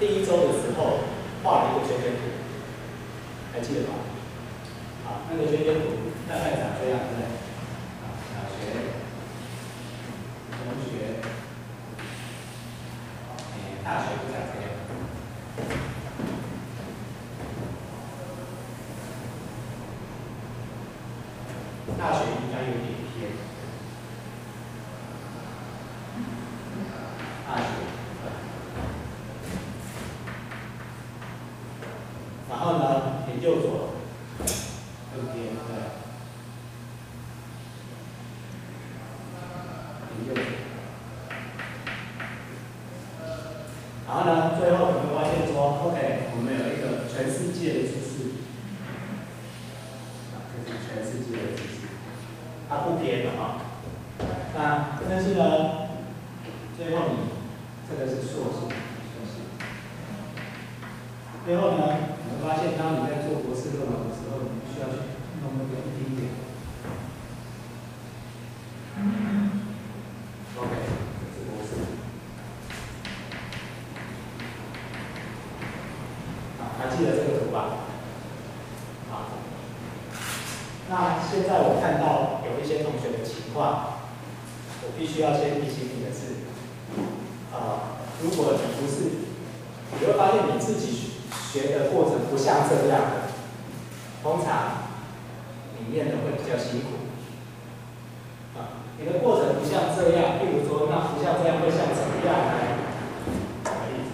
第一周的时候画了一个圈圈图，还记得吗？啊，那个圈圈图大概长这样，对不对？啊，小学同学，哎，大学不长这样。大学应该有点偏。大学，然后呢，研究所更偏对。研究所，然后呢，最后你会发现说，OK，我们有一个全世界的知识，啊，这是全世界的知识。它不偏的啊。那但是呢，最后你这个是硕士，硕士。最后呢，你会发现，当你在做博士论文的时候，你需要去弄那个一丁点。OK，这是博士。好，还记得这个图吧？好。那现在我看到有一些同啊，我必须要先提醒你的是，啊、如果你不是，你会发现你自己学的过程不像这样的，通常你念的会比较辛苦。啊，你的过程不像这样，比如说，那不像这样会像怎么样呢？举个例子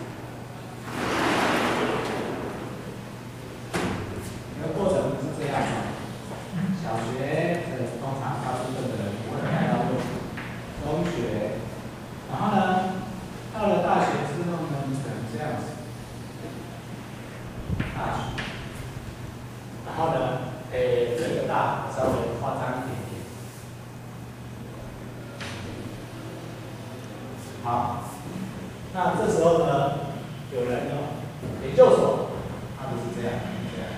你的过程不是这样的。小学呃，通常大部分的人不会看到论中学，然后呢，到了大学之后呢，你可能这样子，大学，然后呢，诶，这个大稍微夸张一点点。好，那这时候，有人呢，研究所，他不是这样，这样。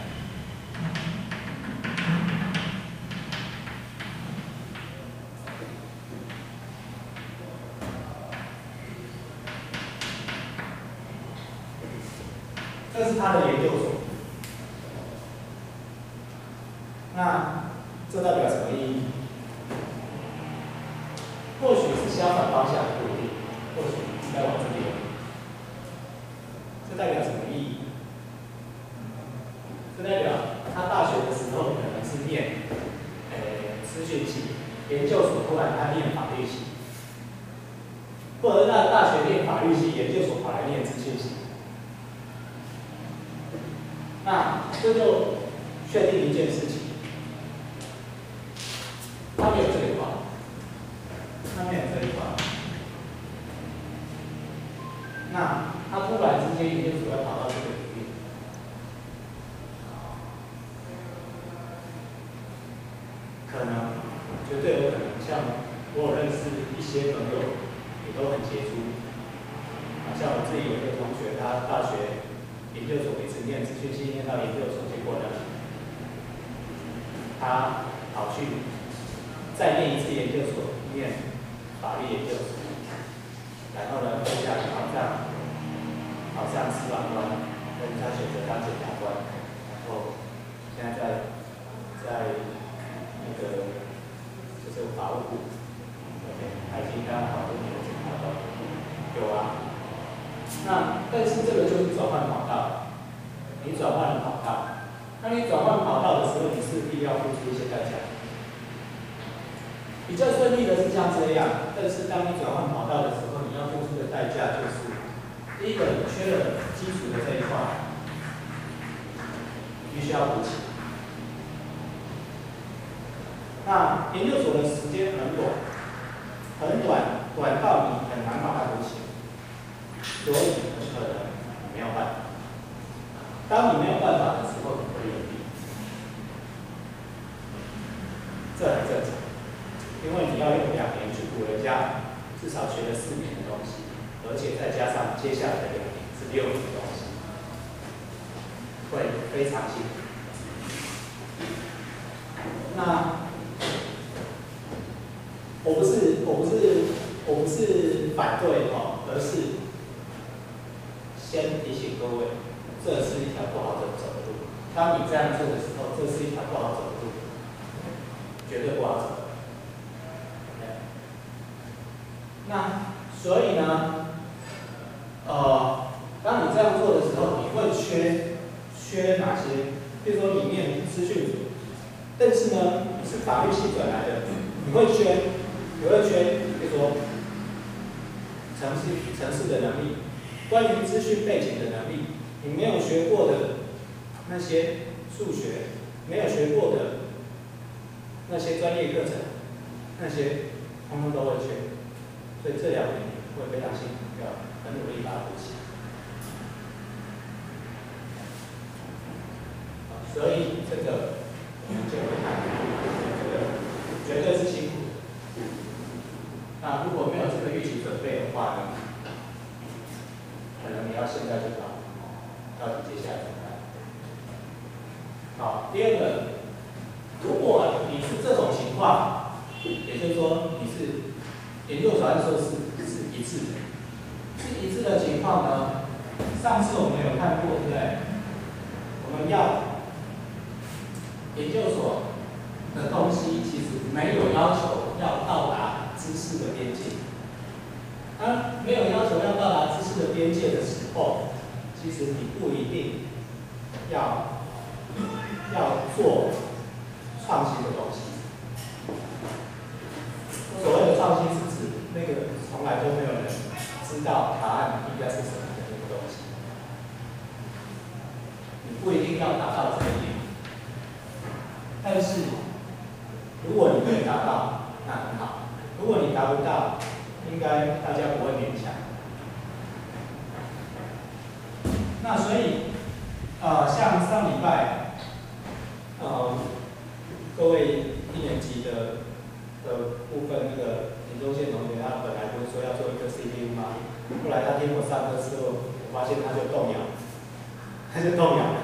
这是他的研究所。那这代表什么意义？或许是相反方向不一定，或许应该往这边。这代表什么意义？这代表他大学的时候可能是念，学，系，研究所突然他念法律系，或者在大学念法律系，研究所跑来念资讯系。那这就确定一件事情，他没有这一块，他没有这一块。那他突然之间研究所要跑到这个领域，可能绝对有可能，像我有认识一些朋友也都很杰出，啊，我自己有一个同学，他大学研究所一直念资讯系，念到研究所，结果呢，他跑去再念一次研究所，念法律研究所，然后呢，接下来考上考上司法官，跟他选择当检察官，然后现在在在那个就是法务部，OK，他已经当了好多年的检察官，有啊。那但是这个就是转换跑道，你转换跑道，那你转换跑道的时候，你势必要付出一些代价。比较顺利的是像这样，但是当你转换跑道的时候，你要付出的代价就是，第一个你缺了基础的这一块，必须要补齐。那研究所的时间很短，很短，短到你很难把它。所以很可能你没有办法。当你没有办法的时候，你会有病，这很正常，因为你要用两年去补人家至少学了四年的东西，而且再加上接下来的两年是六年的东西，会非常辛苦。那我不是我不是我不是反对哦，而是先提醒各位，这是一条不好走走的路。当你这样做的时候，这是一条不好走的路，绝对不好走。那所以呢，呃，当你这样做的时候，你会缺缺哪些？比如说里面资讯组，但是呢，你是法律系转来的，你会缺，你会缺，比如说城市城市的能力，关于资讯背景的能力，你没有学过的那些数学，没有学过的那些专业课程，那些通通都会缺。所以这两年会非常辛苦，要很努力把它补齐。所以这个我们就会看，这个绝对是辛苦。那如果没有这个预期准备的话呢，可能你要现在就搞，到底接下来怎么办？好，第二个，如果你是这种情况，也就是说你是。研究传说是是一致的，是一致的情况呢？上次我们有看过，对不对？我们要研究所的东西，其实没有要求要到达知识的边界。当没有要求要到达知识的边界的时候，其实你不一定要做创新的东西。所谓的创新是。那个从来都没有人知道答案应该是什么的那个东西，你不一定要达到这一点，但是如果你可以达到，那很好；如果你达不到，应该大家不会勉强。那所以，呃，像上礼拜，呃，各位一年级的的部分那个林。周线同学，他本来不是说要做一个 CPU 吗？后来他听我上课之后，我发现他就动摇，他就动摇了。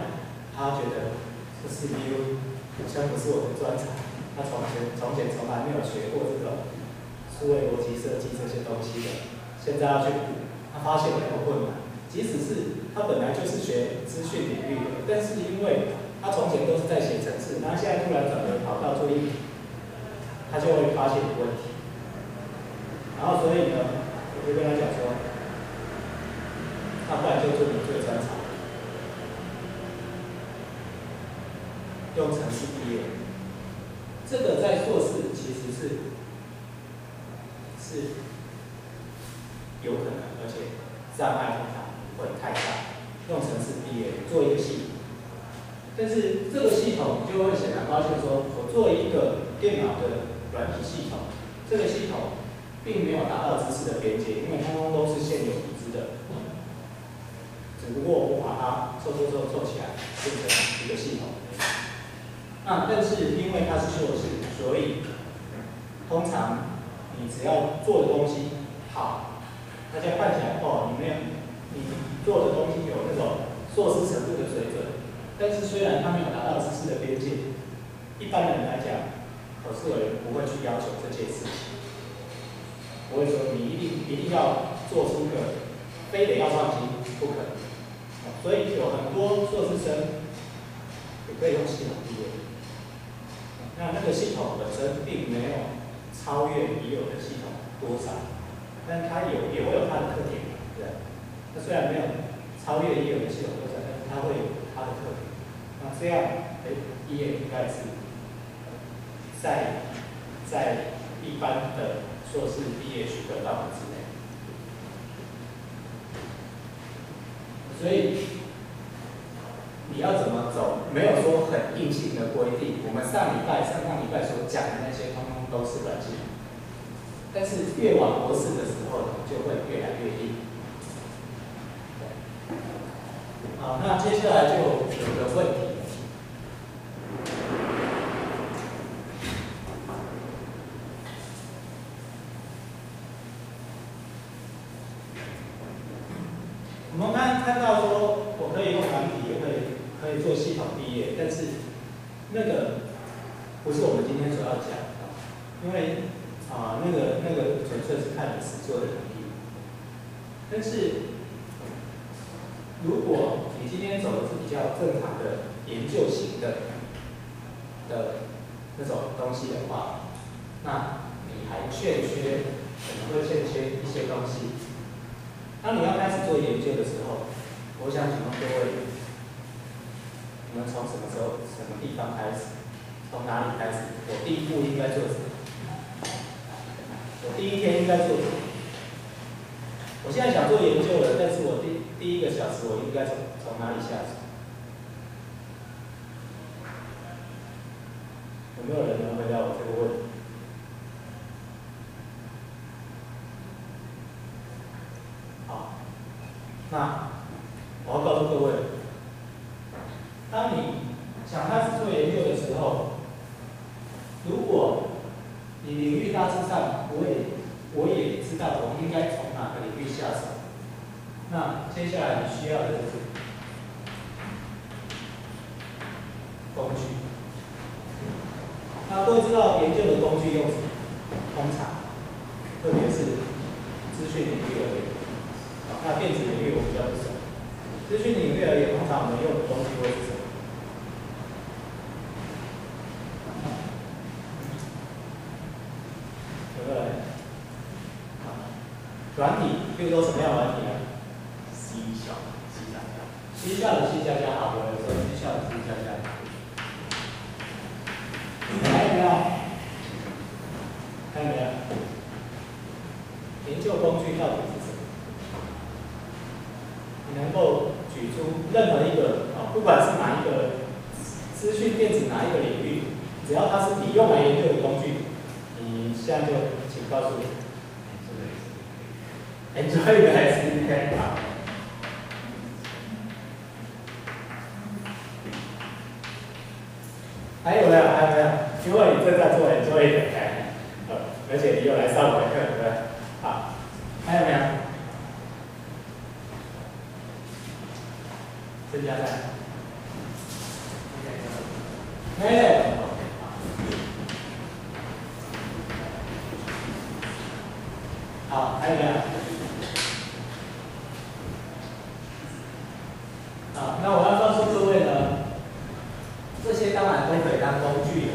他觉得这 CPU 好像不是我的专长，他从前从前从来没有学过这种数位逻辑设计这些东西的，现在要去补，他发现很困难。即使是他本来就是学资讯领域的，但是因为他从前都是在写程式，然后现在突然转为跑到做一体，他就会发现问题。然后，所以呢，我就跟他讲说，那不然就做你最专长，用程式毕业。这个在硕士其实是是有可能，而且障碍通常会太大。做一个系统，但是这个系统就会显然发现说，我做一个电脑的软体系统，这个系统。并没有达到知识的边界，因为通通都是现有已知的，只不过我把它做做做做起来变成一个系统。那但是因为它是硕士，所以通常你只要做的东西好，大家看起来哦，你没有你做的东西有那种硕士程度的水准，但是虽然他没有达到知识的边界，一般人来讲，考试委员不会去要求这件事情。不会说你一定一定要做出个，非得要创新不可能，所以有很多硕士生也可以用系统毕业。那那个系统本身并没有超越已有的系统多少，但它有也会有它的特点，对它虽然没有超越已有的系统多少，但是它会有它的特点。那这样，哎，毕业应该是在在一般的。硕士毕业许可范围之内，所以你要怎么走？没有说很硬性的规定。我们上礼拜、上上礼拜所讲的那些，通通都是软性。但是越往博士的时候，就会越来越硬。那接下来就有一个问题。我们刚看到说，我可以用软体，也可以可以做系统毕业，但是那个不是我们今天所要讲的，因为啊，那个那个纯粹是看你实做的能力。但是你今天走的是比较正常的研究型的的那种东西的话，那你还欠缺，可能会欠缺一些东西。当你要开始做研究的时候，我想请问各位，你们从什么时候、什么地方开始？从哪里开始？我第一步应该做什么？我第一天应该做什么？我现在想做研究了，但是我第第一个小时我应该从从哪里下手？有没有人能回答我这个问题？好，那我要告诉各位，当你想开始做研究的时候，如果你领域大致上我也我也知道我应该从哪个领域下手，那接下来你需要的就是工具。那各位知道研究的工具用什么？通常，特别是资讯领域而言，啊，那电子领域我比较不熟。资讯领域而言，通常我们用的工具会是什么？有没有人？啊，软体，比如说什么样的软体呢？C 小，C 加加。C 下的 C 加加，好，我说 C 下的 C 加加。还有没有？还有没有？研究工具到底是什么？你能够举出任何一个啊，不管是哪一个资讯电子哪一个领域，只要它是你用来研究的工具，你现在就请告诉我。Enjoy 的 SDK 啊。还有没有？还有没有？请问你正在做 Enjoy 的，呃，而且你又来上我的课，对不对？好，还有没有？增加在。没有。好，还有没有？好，那我要告诉各位呢，这些当然都可以当工具，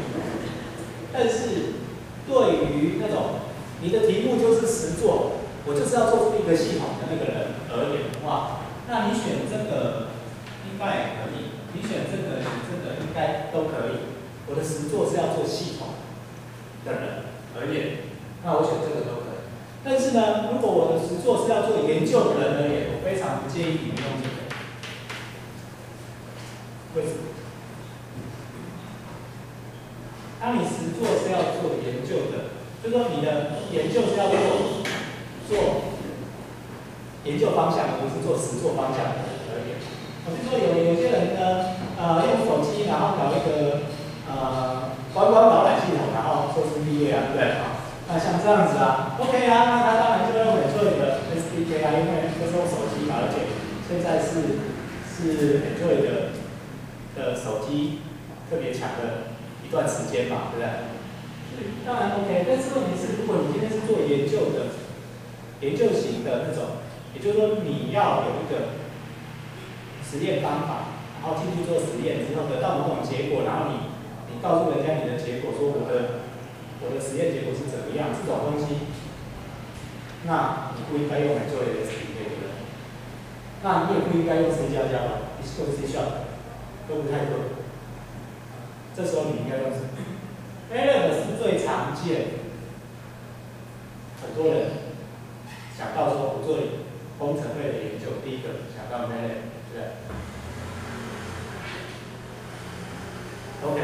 但是对于那种你的题目就是实作，我就是要做出一个系统的那个人而言的话，那你选这个应该也可以，你选这个、选这个应该都可以。我的实作是要做系统的人而言，那我选这个都可以。但是呢，如果我的实作是要做研究的人而言，我非常不建议你们用这个。为什么？当你实做是要做研究的，就说你的研究是要做做研究方向，而不是做实做方向而已。我就说有有些人呢，呃，用手机然后搞一个呃观光导览系统，然后做出毕业啊，对不对啊？那像这样子啊，OK 啊，那他当然就用 Enjoy 的 SDK 啊，因为都是用手机嘛，而且现在是是的的手机特别强的一段时间嘛，对不对？当然 OK，但是问题是，如果你今天是做研究的，研究型的那种，也就是说你要有一个实验方法，然后进去做实验之后得到某种结果，然后你你告诉人家你的结果，说我的。我的实验结果是怎么样？这种东西，那你不应该用来做 SDK 对不对？那你也不应该用 C 加加吧？你是用 C 加都不太对。这时候你应该用什么？Mailchimp 是最常见，很多人想到说我做工程类的研究，第一个想到 Mailchimp，对不对？OK。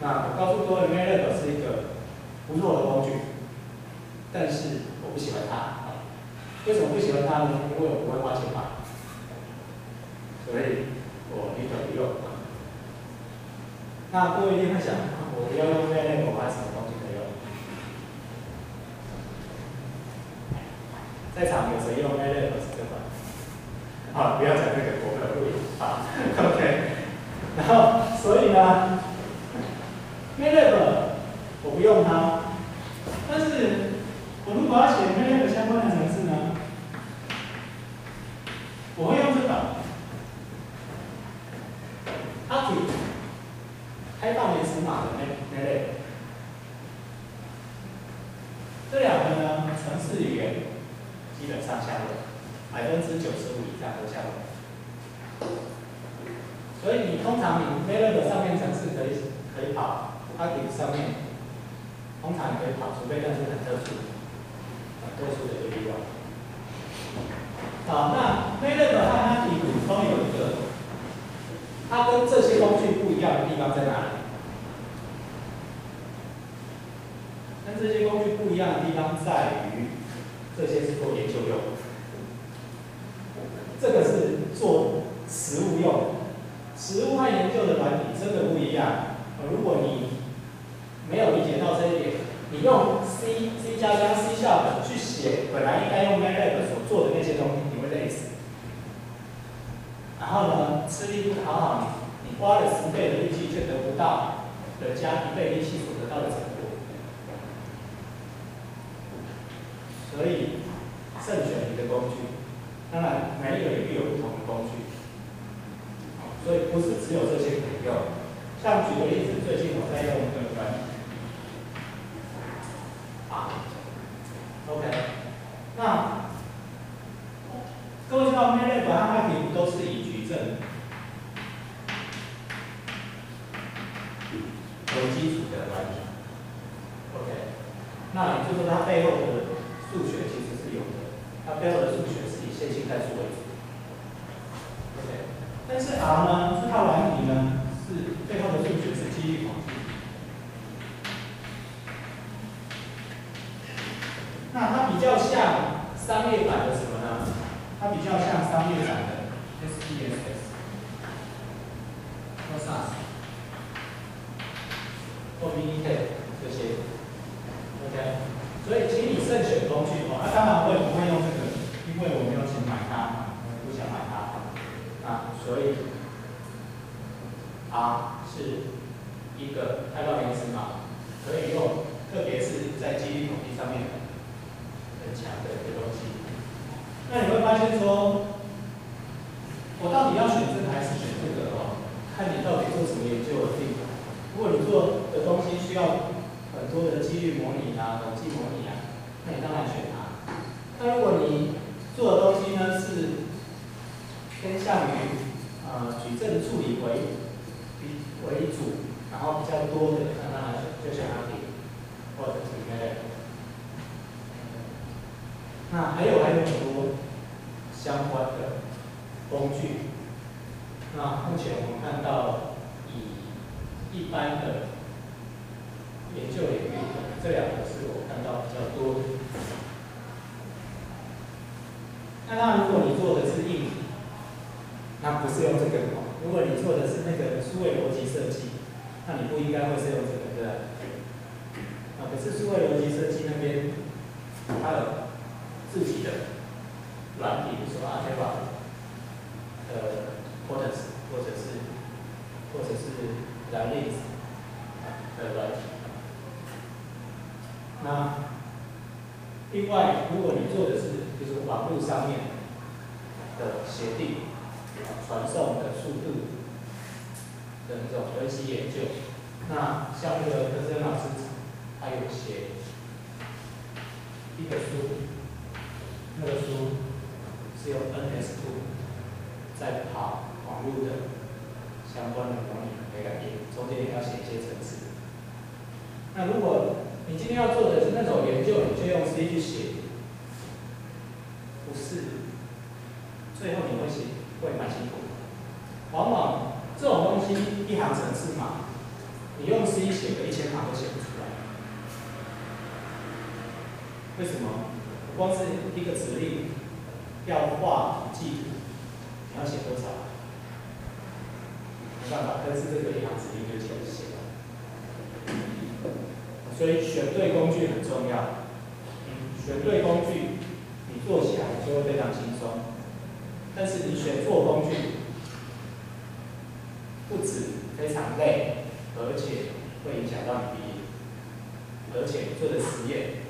那我告诉各位，Mailchimp 是一个不错的工具，但是我不喜欢它。为什么不喜欢它呢？因为我不会花钱买，所以我宁可不用。那各位一定会想，我不要用 Mailchimp 买什么东西可以用？在场有谁用 Mailchimp 是这款？啊，不要讲这个，我没有录音。好，OK。然后，所以呢？MATLAB 我不用它，但是我如果要写 MATLAB 相关的程式呢，我会用这个。了。Arctic 开放源码的那那类，这两个呢，程式语言基本上相容，百分之九十五以上都相容。所以你通常你 Mailchimp 上面程式可以可以跑上面通常也可以跑，除非那是很特殊、很特殊的一个例外。好，那 Mailchimp 和 Arctic 都有一个。它跟这些工具不一样的地方在哪里？跟这些工具不一样的地方在于，这些是做研究用，这个是做实物用。实物和研究的软体真的不一样。如果你没有理解到这一点，你用 C、C 加加、C 下的去写本来应该用 MATLAB 所做的那些东西，你会累死。然后呢，吃力不讨好你，你花了十倍的力气却得不到的加一倍力气所得到的成果。所以，慎选你的工具。当然，每一个领域有不同的工具，所以不是只有这些可以用。像举个例子，最近我在用一个软啊，OK，那各位知道 MATLAB 和 Arctic 都是以矩阵。为基础的软体，OK，那也就是说它背后的数学其实是有的，它背后的数学是以线性代数为主，OK，但是 R 呢，这套软体呢，是背后的数学是几率统计，那它比较像商业版的什么呢？它比较像商业版的 SPSS，或 SAS。或 mini t 这些，OK，所以请你慎选工具哦。啊，当然我也不会用这个，因为我没有钱买它，我不想买它。啊，所以 R 是一个开放源码，可以用，特别是在机率统计上面很强的一个东西。那你会发现说，我到底要选这个还是选这个哦？看你到底做什么研究而定。如果你做的东西需要很多的几率模拟啊、统计模拟啊，那你当然选它。那如果你做的东西呢是偏向于呃矩阵处理为为主，然后比较多的，那当然就选阿迪或者是 m a 那还有还有很多相关的工具。那目前我们看到以一般的研究领域，这两个是我看到比较多的。那那，如果你做的是硬，那不是用这个如果你做的是那个数位逻辑设计，那你不应该会是用这个，对吧？啊，可是数位逻辑设计那边，它有自己的软体，比如说 Arteva 的 Portals，或者是，或者是。来例子的软体。那另外，如果你做的是就是网络上面的协定、传送的速度的这种分析研究，那那个科生老师，他有写一个书，那个书是由 NS two 在跑网络的相关的模拟。改变，中间也要写一些程式。那如果你今天要做的是那种研究，你就用 C 去写，不是，最后你会写会蛮辛苦。往往这种东西一行程式码，你用 C 写个一千行都写不出来。为什么？光是一个指令要画记图，你要写多少？办法，但是这个银行指令就这样写了。所以选对工具很重要。选对工具，你做起来就会非常轻松。但是你选错工具，不止非常累，而且会影响到你毕业。而且做的实验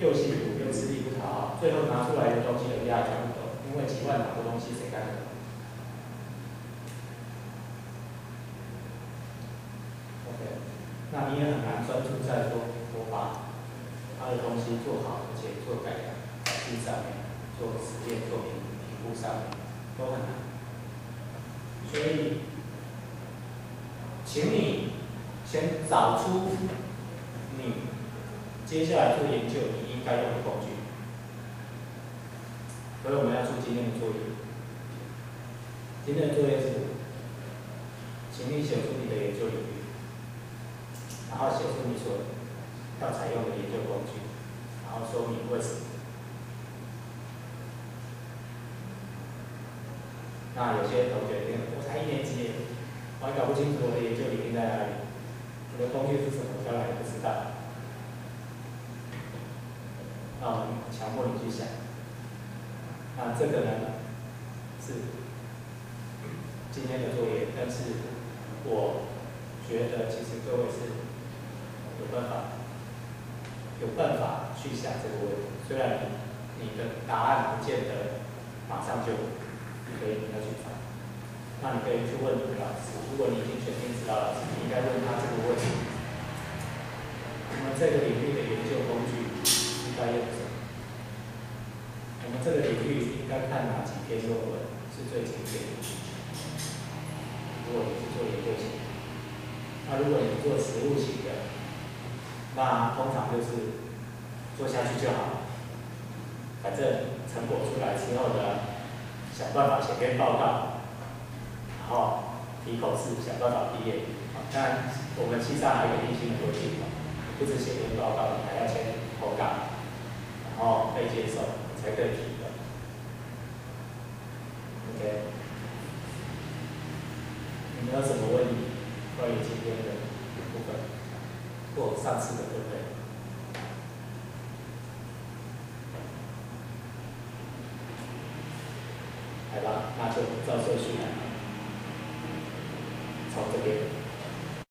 又辛苦又吃力不讨好，最后拿出来的东西又一塌糊涂，因为几万码的东西谁干得懂？那你也很难专注在说我把他的东西做好，而且做改良、改进上面，做实践、做评评估上面都很难。所以，请你先找出你接下来做研究你应该用的工具。所以我们要做今天的作业。今天的作业是，请你写出你的研究领域，然后写出你所要采用的研究工具，然后说明为什么。那有些同学，我才一年级，我还搞不清楚我的研究领域在哪里，我的工具是什么，将来也不知道。那我们强迫你去想。那这个呢，是今天的作业，但是我觉得其实各位是有办法，有办法去想这个问题。虽然你的答案不见得马上就可以要去找，那你可以去问你的老师。如果你已经确定知道老师，你应该问他这个问题：我们这个领域的研究工具应该用什么？我们这个领域应该看哪几篇论文是最经典的？如果你是做研究型，那如果你做实务型的，那通常就是做下去就好，反正成果出来之后呢，想办法写篇报告，然后提口试，想办法毕业。当然，我们系上还有硬性的规定，不止写篇报告，你还要签投稿，然后被接受。才可以提的，OK？你们有什么问题？关于今天的，上次的对不对？来吧，那就照顺序来，